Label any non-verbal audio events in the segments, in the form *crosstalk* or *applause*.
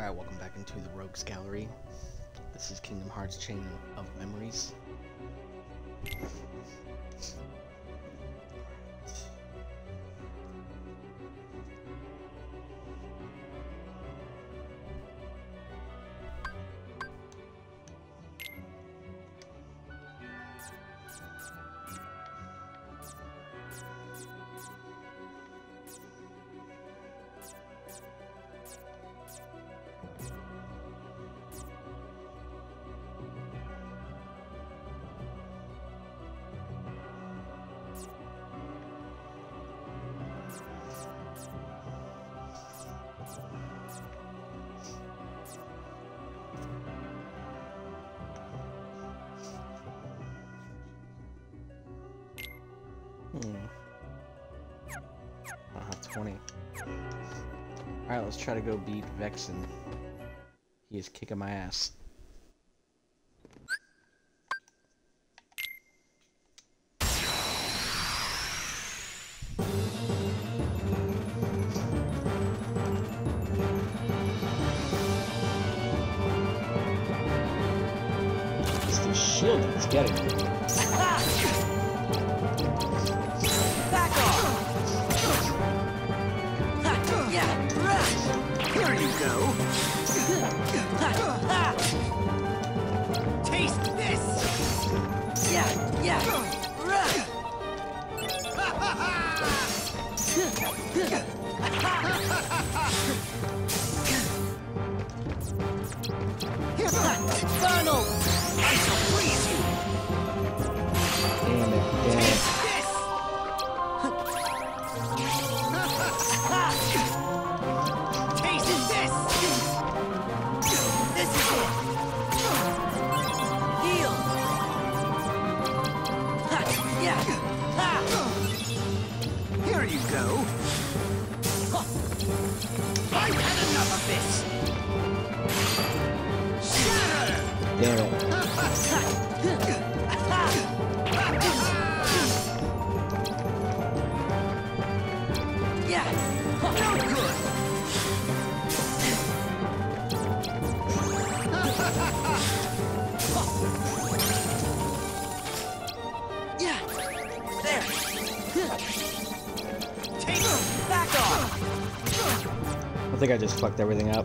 Alright, welcome back into the Rogues Gallery. This is Kingdom Hearts Chain of Memories. 20. Alright, let's try to go beat Vexen. He is kicking my ass. You go! I've had enough of this! Shatter! Damn it. Yeah, think I just fucked everything up.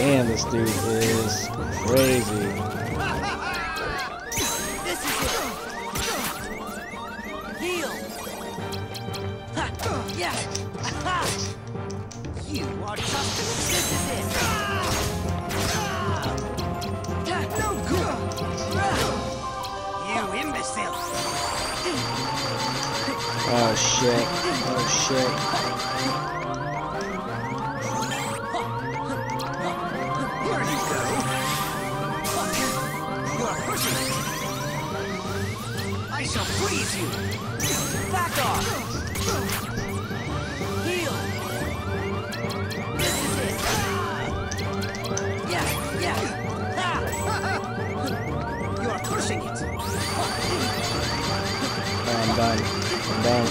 Damn, this dude is crazy. This is it. Heal. Ha. Yeah. You are just. This is it. No good. You imbecile. Oh shit. Oh shit. I'm done.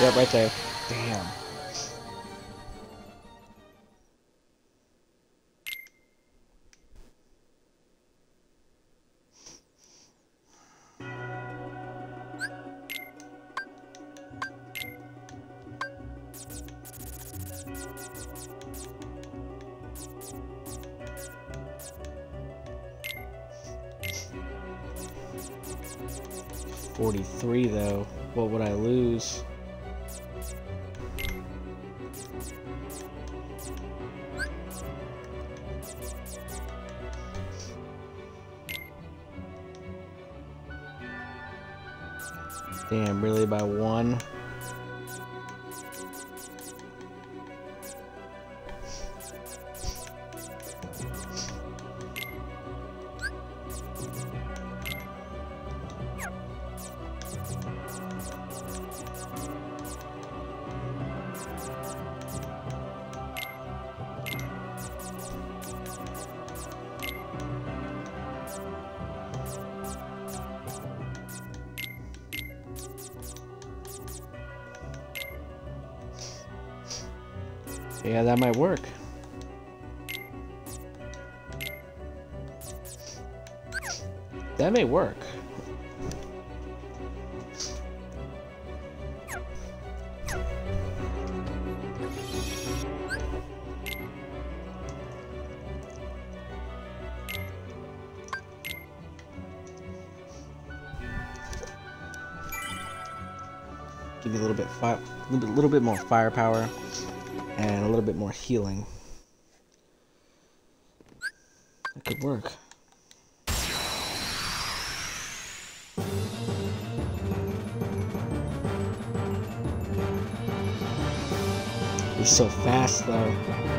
Yep, right there. 43 though. What would I lose? Damn, really by one? Yeah, that might work. That may work. Give you a little bit, bit, little bit more firepower and a little bit more healing. That could work. He's so fast though.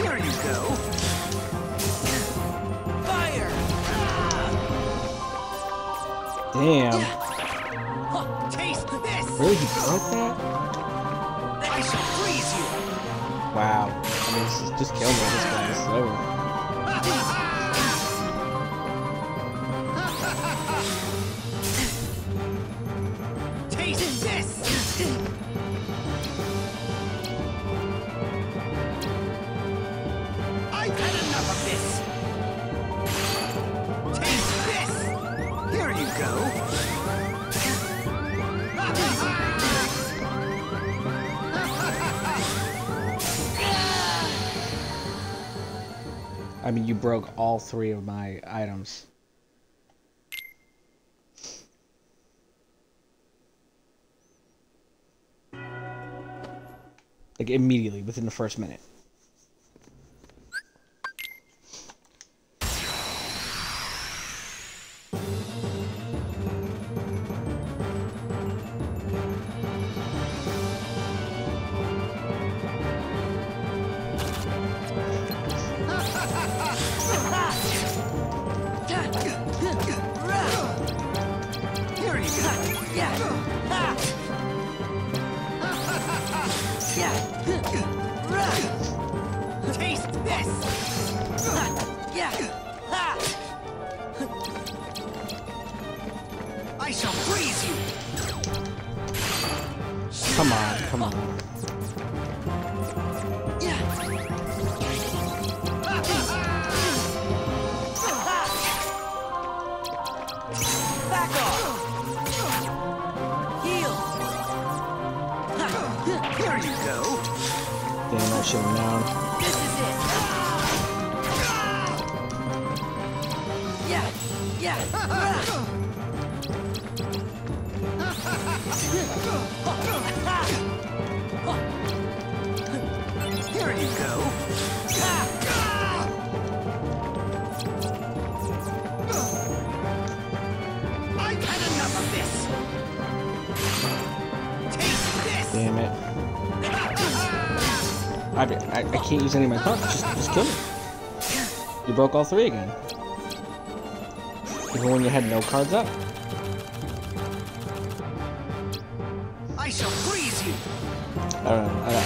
Here you go! Fire! Damn. Oh, taste this! Really? He broke that? I shall freeze you! Wow. I mean, just kill me. This guy. Is over. *laughs* broke all three of my items. Like immediately within the first minute. Yeah! Damn it. I, I, I can't use any of my cards. Just, just kill me. You broke all three again. Even when you had no cards up. I shall freeze you! I don't, don't, I don't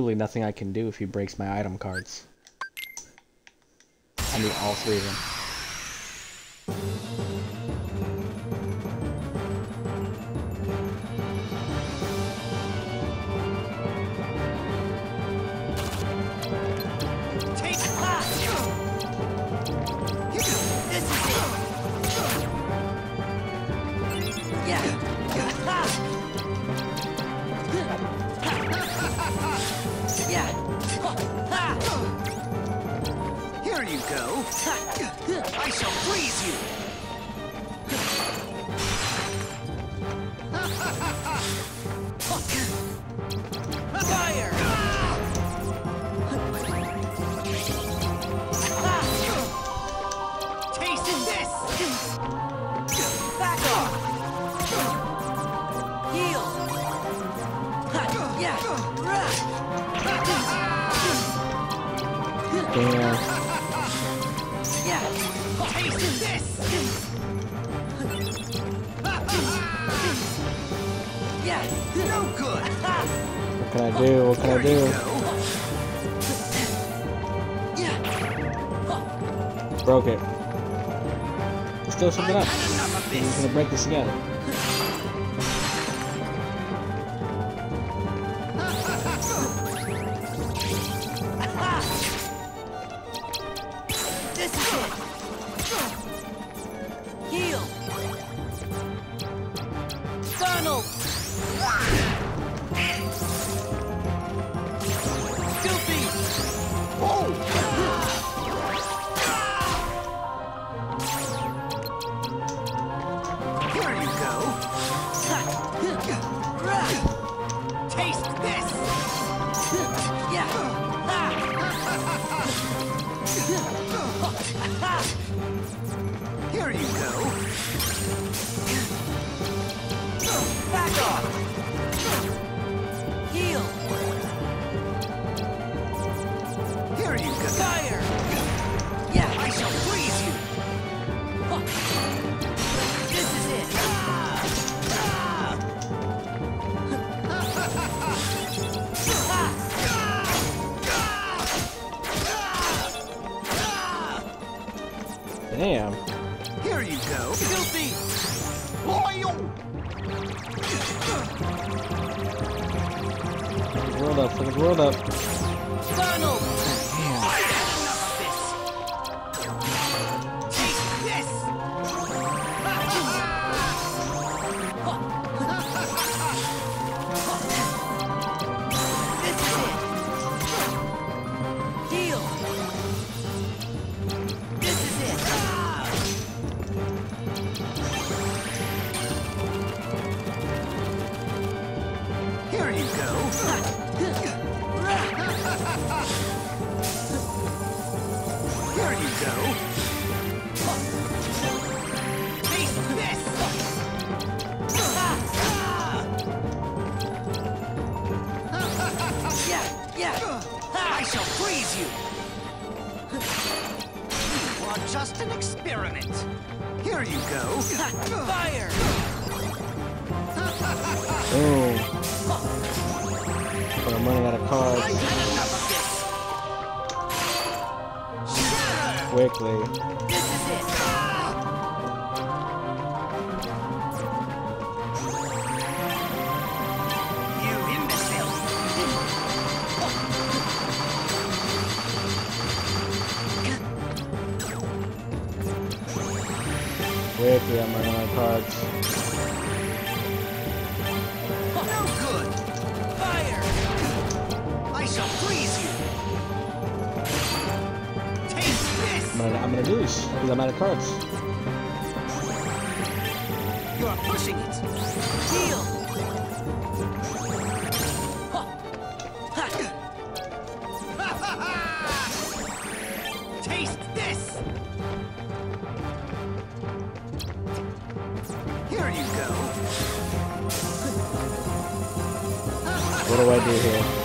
truly nothing I can do if he breaks my item cards. I need all three of them. it up. We're gonna break this together. World up, second world up. Donald! My cards. No good! Fire! I shall freeze you! Taste this! I'm gonna, I'm gonna lose, because I'm out of cards. What do I do here?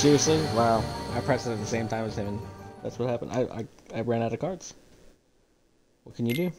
Seriously? Wow. I pressed it at the same time as him and that's what happened. I, I, I ran out of cards. What can you do?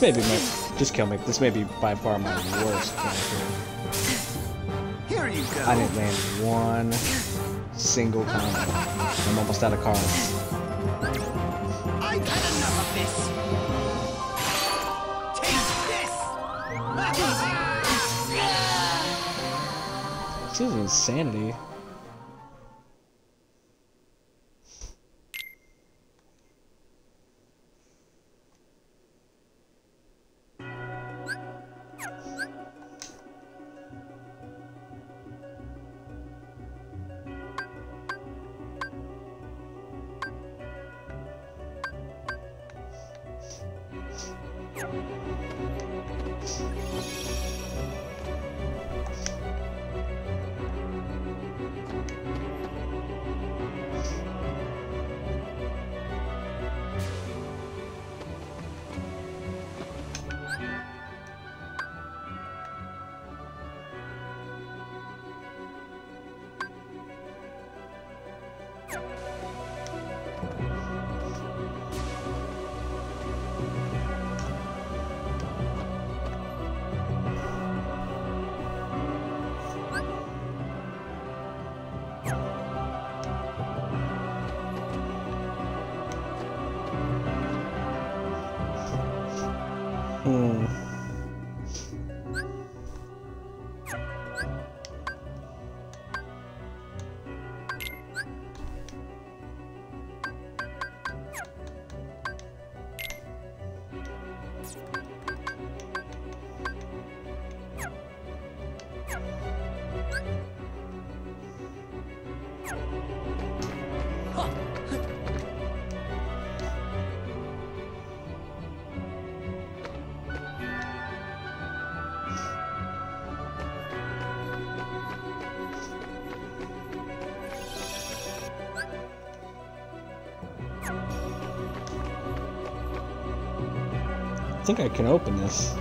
This may be my just kill me. This may be by far my worst character. Here you go. I didn't land one single combo. I'm almost out of cards. I've had enough of this. Taste this. *laughs* This is insanity. 嗯。I think I can open this.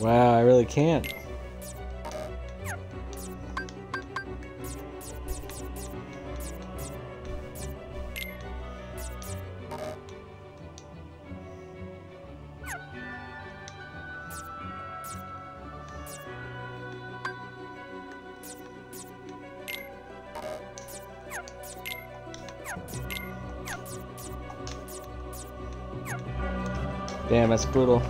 Wow, I really can't. Damn, that's brutal.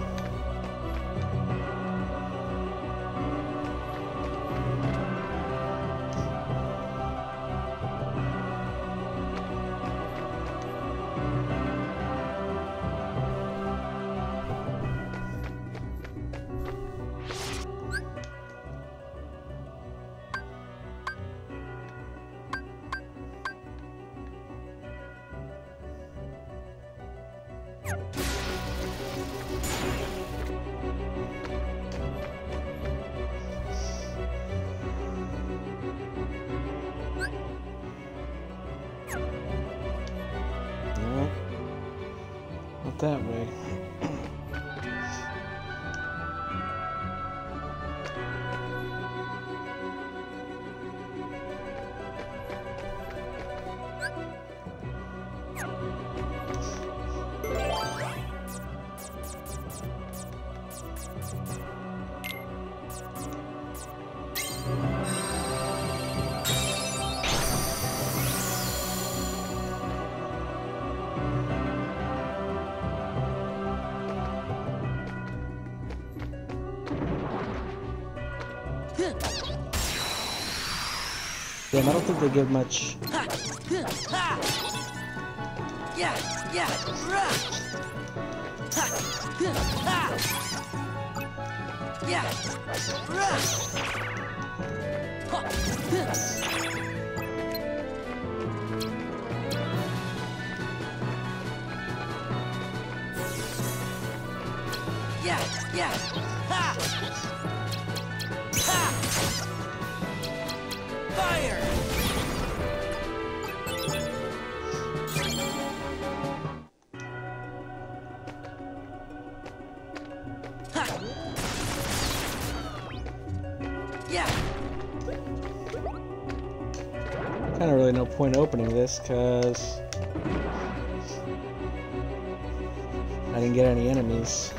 Not that way. Don't think they give much. Yeah, yeah! Yeah, Kind of really no point opening this, cause I didn't get any enemies.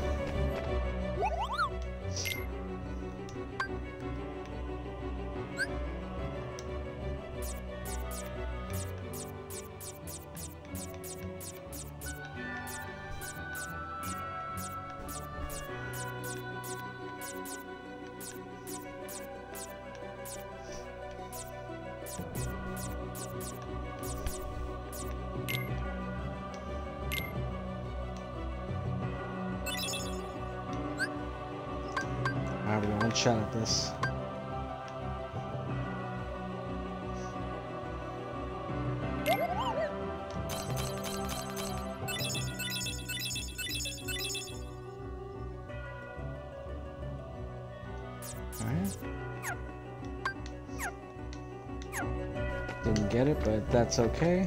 But that's okay.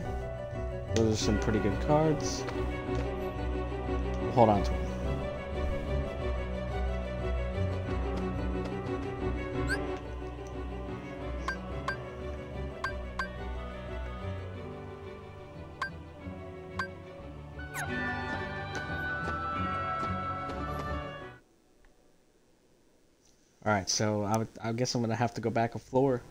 Those are some pretty good cards. Hold on to them. Alright, so I, I guess I'm gonna have to go back a floor.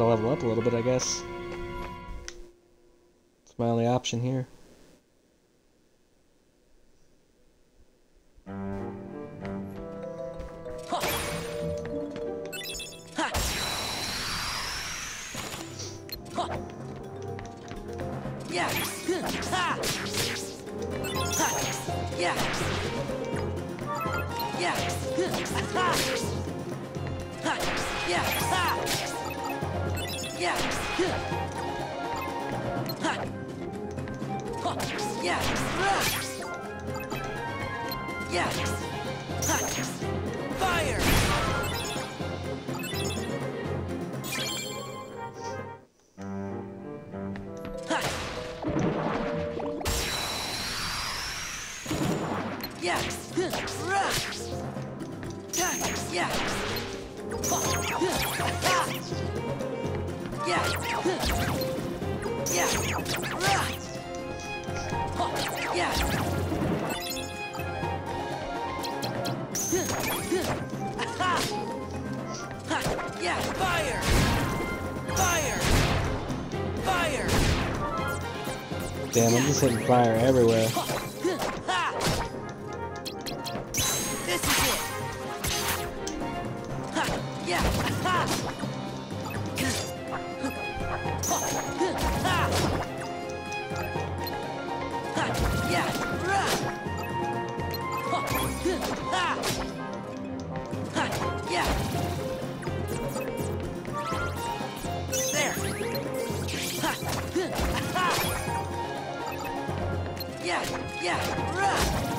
To level up a little bit, I guess. It's my only option here. Yeah! Damn, I'm just hitting fire everywhere. Yeah, yeah, rah!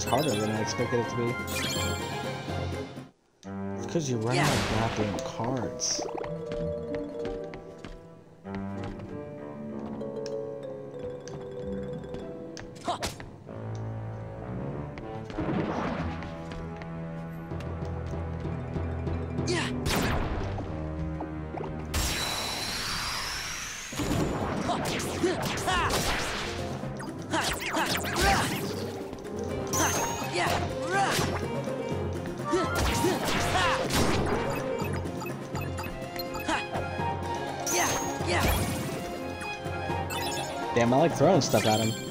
Is harder than I expected it to be. It's because you run out of goddamn cards. Damn, I like throwing stuff at him.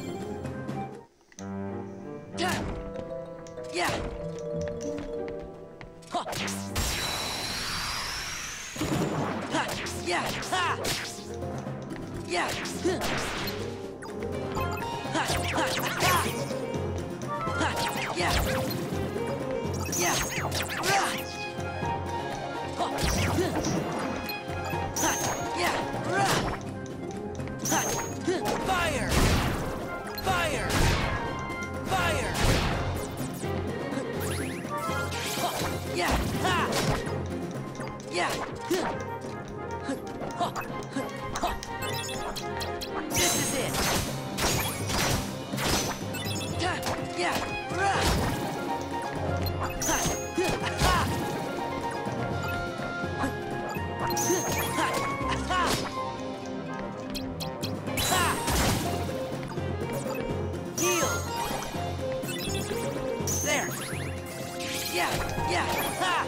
Yeah! Yeah! Ha!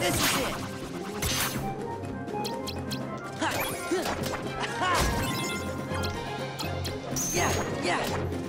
This is it! Ha! *laughs* Ha! Yeah! Yeah!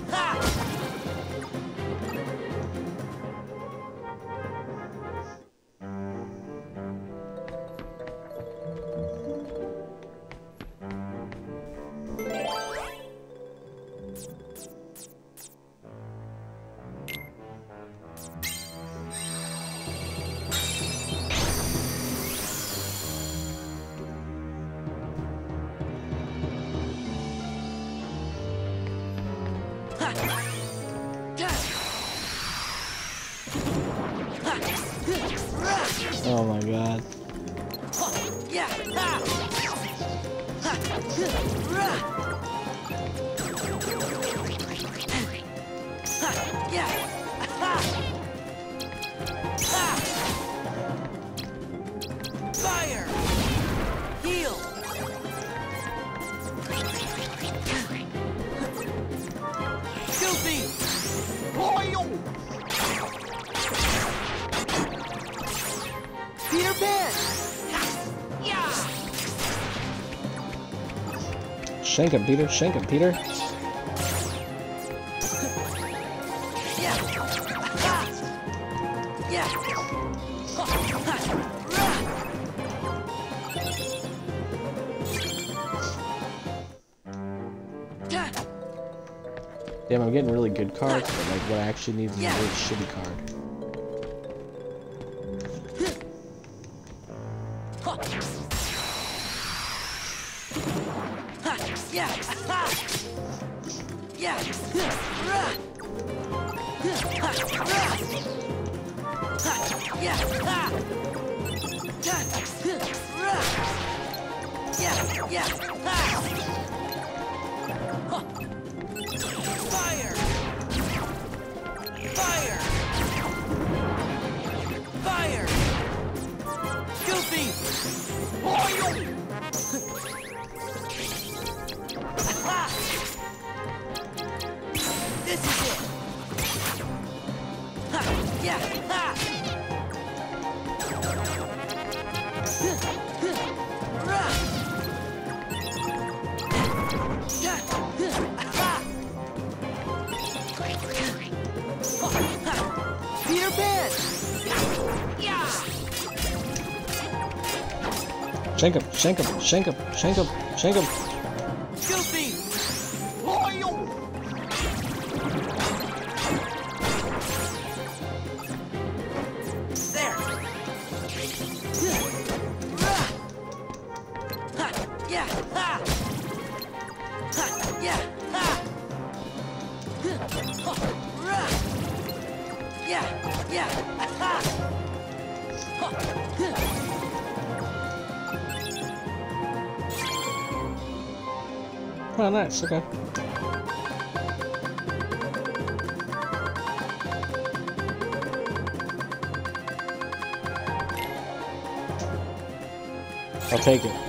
Goofy! Peter Pan! Yeah! Shank him, Peter. Shank him, Peter. Good cards, but like what I actually need is a really shitty card. Shank him, shank him, shank him, shank him, shank him. take it.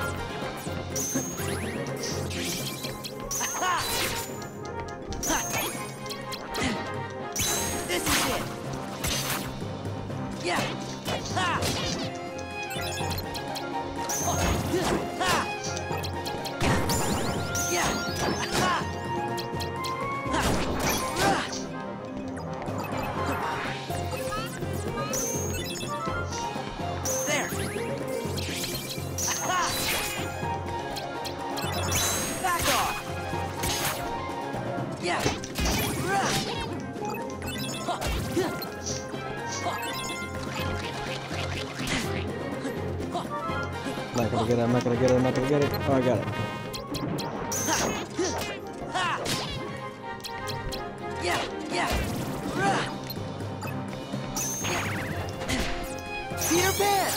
got it. Peter Pan.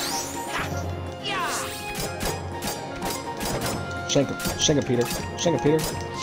Shake him. Shake him, Peter. Shake him, Peter.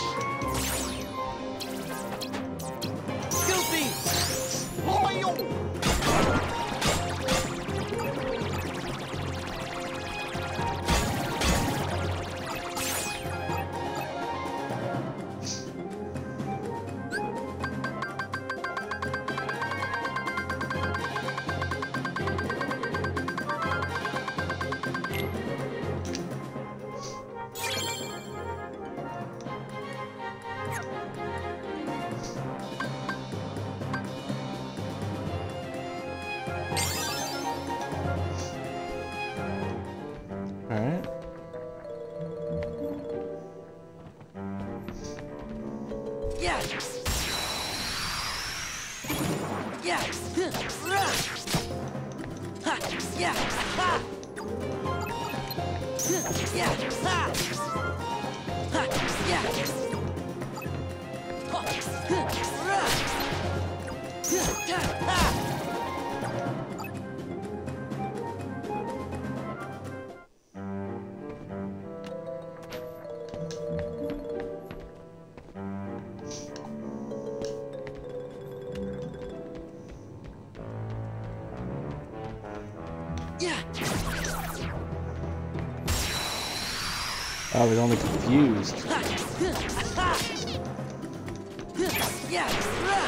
I was only confused. *laughs*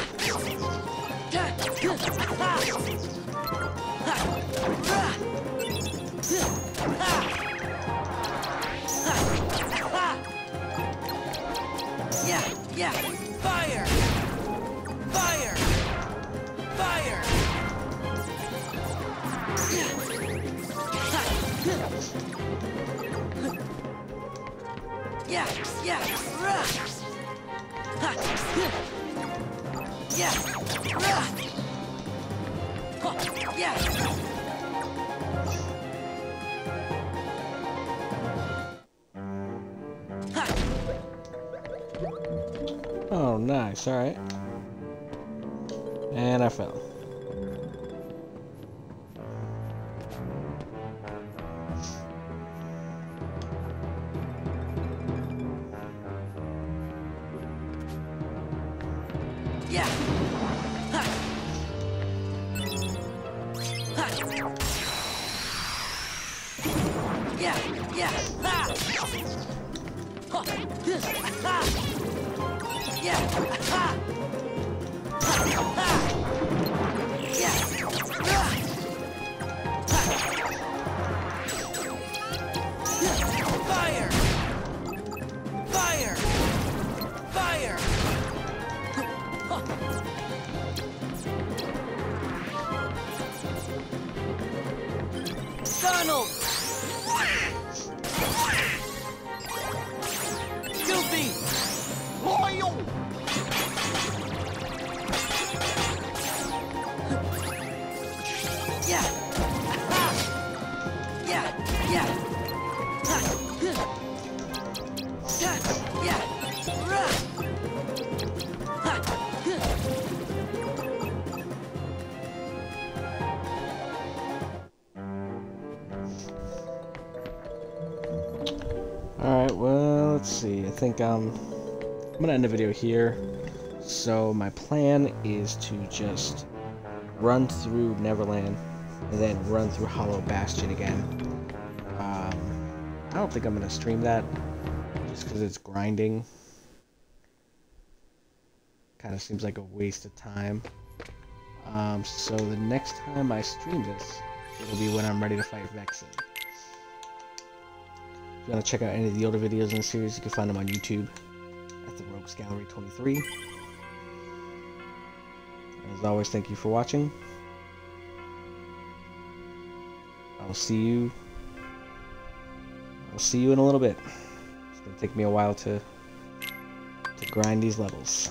Yeah, yeah. Yeah. Yeah. Oh, nice. All right. Think um, I'm gonna end the video here. So, my plan is to just run through Neverland and then run through Hollow Bastion again. Um, I don't think I'm gonna stream that just because it's grinding. Kind of seems like a waste of time. Um, so, the next time I stream this, it'll be when I'm ready to fight Vexen. If you want to check out any of the older videos in the series, you can find them on YouTube at the Rogues Gallery 23. As always, thank you for watching. I will see you. I'll see you in a little bit. It's gonna take me a while to to grind these levels.